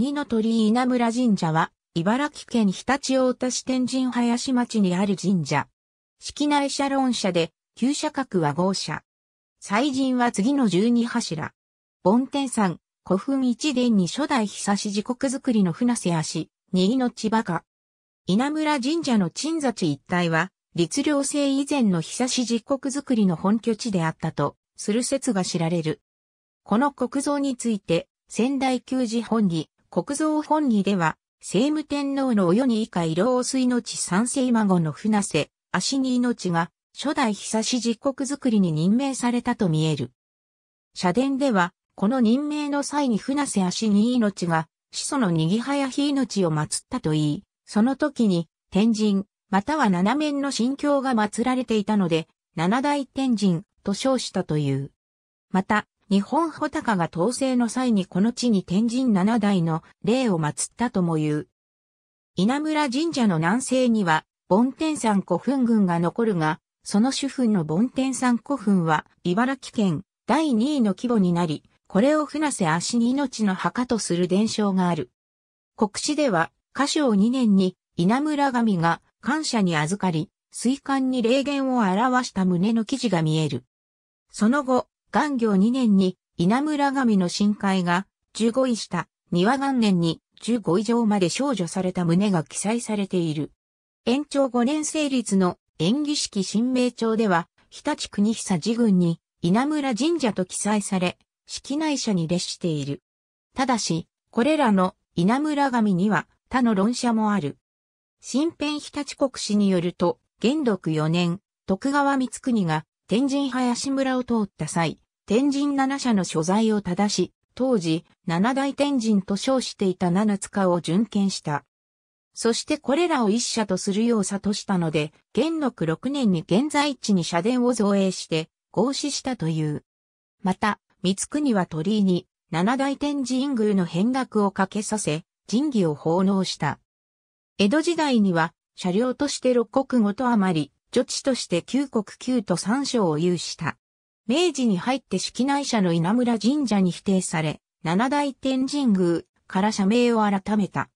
二の鳥居稲村神社は、茨城県日立太田市天神林町にある神社。式内社論社で、旧社格は号社。祭神は次の十二柱。梵天山、古墳一殿に初代久し時刻作りの船瀬足、二の千葉か。稲村神社の鎮座地一帯は、律令制以前の久し時刻作りの本拠地であったと、する説が知られる。この国像について、仙台旧寺本義、国造本義では、聖武天皇のお世に以下色を水の地三世孫の船瀬、足に命が、初代久し実国作りに任命されたと見える。社殿では、この任命の際に船瀬足に命が、始祖のにぎはやひ命を祀ったといい、その時に、天神、または七面の神教が祀られていたので、七大天神と称したという。また、日本穂高が統制の際にこの地に天神七代の霊を祀ったとも言う。稲村神社の南西には、梵天山古墳群が残るが、その主墳の梵天山古墳は、茨城県第2位の規模になり、これを船瀬足に命の墓とする伝承がある。国史では、歌唱2年に稲村神が感謝に預かり、水管に霊言を表した旨の記事が見える。その後、元行2年に稲村神の深海が15位した庭元年に15以上まで少女された旨が記載されている。延長5年成立の演技式新名帳では、日立国久寺郡に稲村神社と記載され、式内社に列している。ただし、これらの稲村神には他の論者もある。新編日立国史によると、元禄4年、徳川光国が天神林村を通った際、天神七社の所在を正し、当時、七大天神と称していた七塚を巡見した。そしてこれらを一社とするよう悟したので、元禄六年に現在地に社殿を造営して、合祀したという。また、三国は鳥居に、七大天神宮の変額をかけさせ、神儀を奉納した。江戸時代には、車両として六国語と余り、女地として九国九都三省を有した。明治に入って式内社の稲村神社に否定され、七大天神宮から社名を改めた。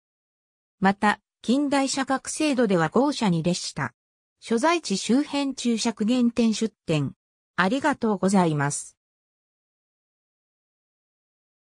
また、近代社格制度では豪社に列した。所在地周辺注釈原点出店。ありがとうございます。